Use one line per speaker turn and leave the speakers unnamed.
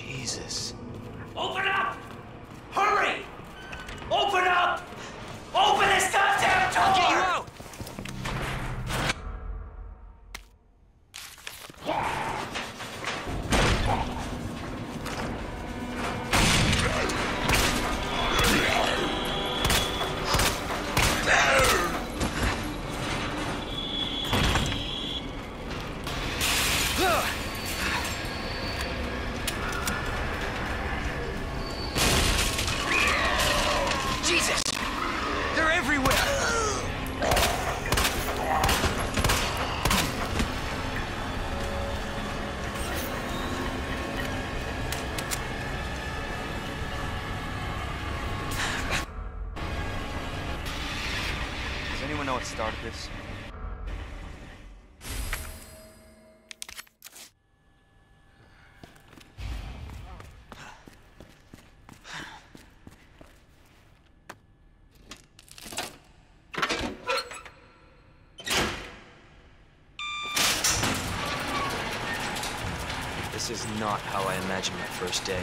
Jesus. Open up! Hurry! Open up! Open
anyone know what started this? This is not how I imagined my first day.